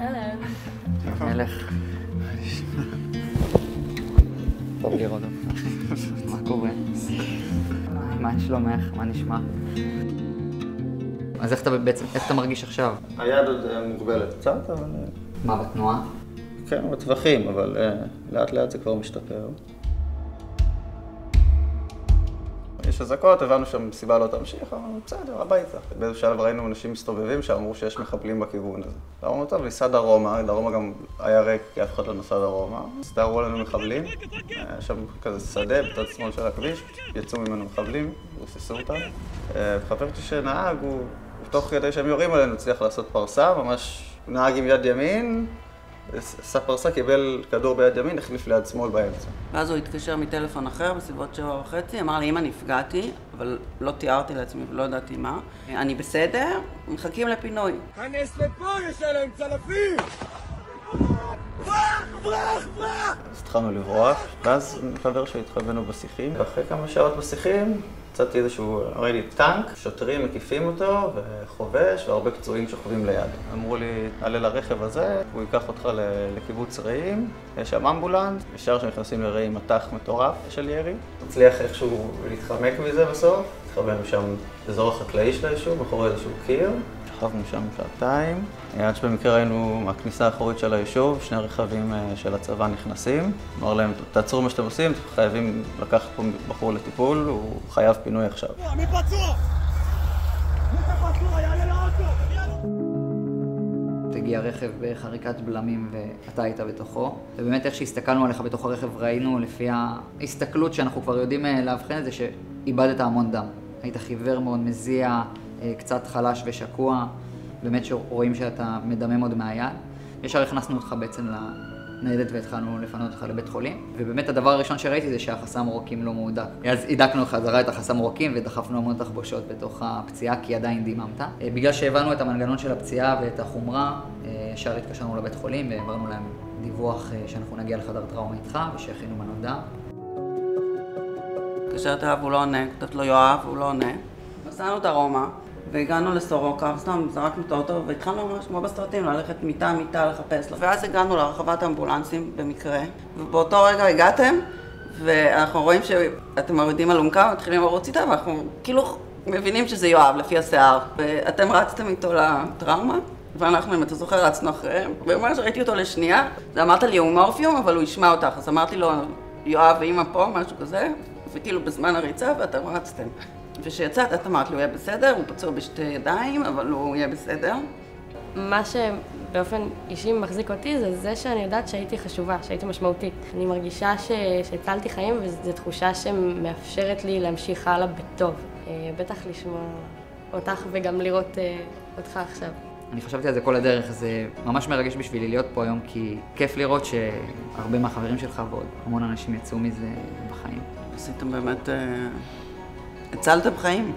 אהלן. מלך. טוב לראות אותך. מה קורה? מה שלומך? מה נשמע? אז איך אתה בעצם, איך אתה מרגיש עכשיו? היד עוד אה, מוגבלת קצת, אבל... אה, מה, בתנועה? כן, בטווחים, אבל אה, לאט לאט זה כבר משתפר. יש אזעקות, הבנו שהמסיבה לא תמשיך, אבל בסדר, הביתה. באיזשהו שלב ראינו אנשים מסתובבים שאמרו שיש מחבלים בכיוון הזה. אמרנו, טוב, ניסע דרומה, דרומה גם היה ריק, כי אף אחד לא נסע דרומה. הסתערו עלינו מחבלים, היה שם כזה שדה בצד שמאל של הכביש, יצאו ממנו מחבלים, רוססו אותם. אה, חשבתי שנהג, הוא, תוך כדי שהם יורים עלינו, הצליח לעשות פרסה, ממש נהג עם יד ימין, עשה פרסה, קיבל כדור ביד ימין, החליף ליד שמאל באמצע. ואז הוא התקשר מטלפון אחר בסביבות שבע וחצי, אמר לי, אמא נפגעתי, אבל לא תיארתי לעצמי ולא ידעתי מה. אני בסדר, מחכים לפינוי. כנס לפה, יש עליהם צלפים! אז התחלנו לברוח, ואז חבר שהתחבאנו בשיחים, ואחרי כמה שעות בשיחים, מצאתי איזשהו, ראיתי טנק, שוטרים מקיפים אותו, וחובש, והרבה פצועים שוכבים ליד. אמרו לי, עלה לרכב הזה, הוא ייקח אותך לקיבוץ רעים, יש שם אמבולנס, ישר כשנכנסים לרעים מטח מטורף של ירי. הצליח איכשהו להתחמק מזה בסוף, התחבאנו שם באזור החקלאי של היישוב, מאחורי איזשהו קיר. שכבנו שם שעתיים, עד שבמקרה ראינו מהכניסה האחורית של היישוב, שני רכבים אה, של הצבא נכנסים. אמר להם, תעצרו מה שאתם עושים, אתם חייבים לקחת פה בחור לטיפול, הוא חייב פינוי עכשיו. מי פצוע? מי פצוע? יעלה לאוטו! הגיע רכב בחריקת בלמים ואתה היית בתוכו. ובאמת איך שהסתכלנו עליך בתוך הרכב ראינו לפי ההסתכלות שאנחנו כבר יודעים אה, לאבחן את זה שאיבדת המון דם. היית חיוור מאוד, מזיע, אה, קצת חלש ושקוע, באמת שרואים שאתה מדמם עוד מהיד. ישר הכנסנו אותך בעצם לניידת והתחלנו לפנות אותך לבית חולים. ובאמת הדבר הראשון שראיתי זה שהחסם עורקים לא מהודק. אז הידקנו חזרה את החסם עורקים ודחפנו המון תחבושות בתוך הפציעה כי עדיין דיממת. אה, בגלל שהבנו את המנגנון של הפציעה ואת החומרה, אה, ישר התקשרנו לבית חולים והעברנו להם דיווח שאנחנו נגיע לחדר טראומה איתך ושיכינו מנות דם. התקשרתי אליו, הוא לא עונה, כתבת לו יואב, הוא לא עונה. נסענו דרומה. והגענו לסורוקה, סתם זרקנו את האוטו, והתחלנו ממש כמו בסרטים, ללכת מיטה מיטה לחפש לו. ואז הגענו לרחבת אמבולנסים במקרה, ובאותו רגע הגעתם, ואנחנו רואים שאתם מורידים אלונקה ומתחילים לרוץ איתה, ואנחנו כאילו מבינים שזה יואב לפי השיער. ואתם רצתם איתו לטראומה, ואנחנו, אם אתה זוכר, רצנו אחריהם. וממש ראיתי אותו לשנייה, אמרת לי, הוא מורפיום, אבל הוא ישמע אותך. אז אמרתי לו, יואב ואימא פה, משהו כזה, וכאילו בזמן הריצה, ואתם רצתם. וכשיצאת, את אמרת לי, הוא יהיה בסדר, הוא פצוע בשתי ידיים, אבל הוא יהיה בסדר. מה שבאופן אישי מחזיק אותי זה זה שאני יודעת שהייתי חשובה, שהייתי משמעותית. אני מרגישה שהצלתי חיים וזו תחושה שמאפשרת לי להמשיך הלאה בטוב. אה, בטח לשמוע אותך וגם לראות אה, אותך עכשיו. אני חשבתי על זה כל הדרך, זה ממש מרגש בשבילי להיות פה היום, כי כיף לראות שהרבה מהחברים שלך ועוד המון אנשים יצאו מזה בחיים. עשיתם באמת... הצלתם חיים.